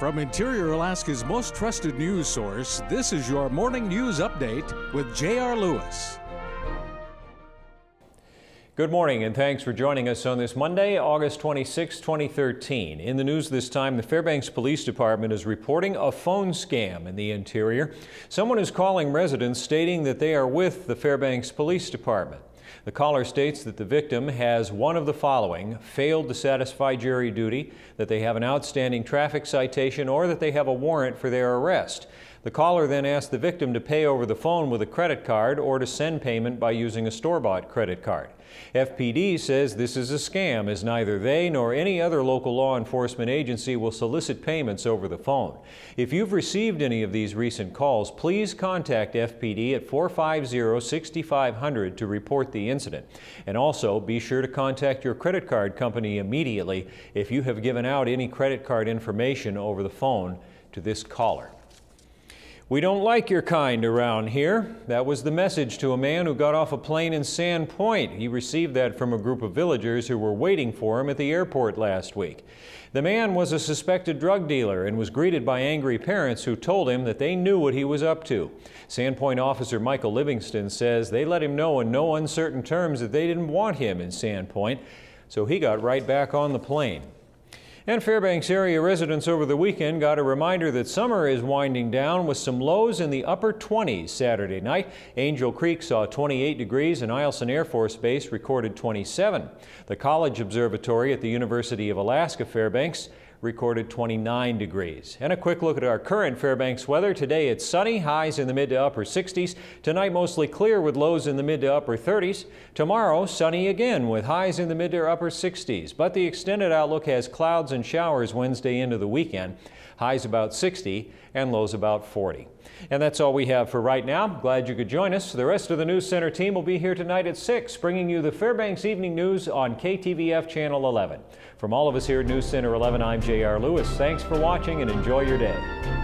From Interior Alaska's most trusted news source, this is your morning news update with J.R. Lewis. Good morning and thanks for joining us on this Monday, August 26, 2013. In the news this time, the Fairbanks Police Department is reporting a phone scam in the interior. Someone is calling residents stating that they are with the Fairbanks Police Department. The caller states that the victim has one of the following failed to satisfy jury duty, that they have an outstanding traffic citation, or that they have a warrant for their arrest. The caller then asked the victim to pay over the phone with a credit card or to send payment by using a store bought credit card. FPD says this is a scam as neither they nor any other local law enforcement agency will solicit payments over the phone. If you've received any of these recent calls, please contact FPD at 450 6500 to report the incident. And also be sure to contact your credit card company immediately if you have given out any credit card information over the phone to this caller. We don't like your kind around here. That was the message to a man who got off a plane in Sand Point. He received that from a group of villagers who were waiting for him at the airport last week. The man was a suspected drug dealer and was greeted by angry parents who told him that they knew what he was up to. Sand Point officer Michael Livingston says they let him know in no uncertain terms that they didn't want him in Sand Point, so he got right back on the plane. And Fairbanks area residents over the weekend got a reminder that summer is winding down with some lows in the upper 20s Saturday night. Angel Creek saw 28 degrees and Eielson Air Force Base recorded 27. The College Observatory at the University of Alaska Fairbanks recorded 29 degrees. And a quick look at our current Fairbanks weather. Today it's sunny, highs in the mid to upper 60s. Tonight mostly clear with lows in the mid to upper 30s. Tomorrow sunny again with highs in the mid to upper 60s. But the extended outlook has clouds and showers Wednesday into the weekend. Highs about 60 and lows about 40. And that's all we have for right now. Glad you could join us. The rest of the News Center team will be here tonight at 6, bringing you the Fairbanks Evening News on KTVF Channel 11. From all of us here at News Center 11, I'm J.R. Lewis. Thanks for watching and enjoy your day.